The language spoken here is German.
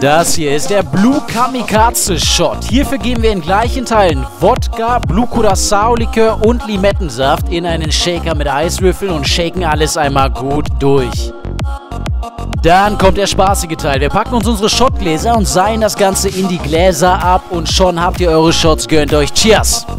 Das hier ist der Blue Kamikaze Shot. Hierfür geben wir in gleichen Teilen Wodka, Blue Curacao Likör und Limettensaft in einen Shaker mit Eiswürfeln und shaken alles einmal gut durch. Dann kommt der spaßige Teil. Wir packen uns unsere Shotgläser und seien das Ganze in die Gläser ab und schon habt ihr eure Shots. Gönnt euch. Cheers!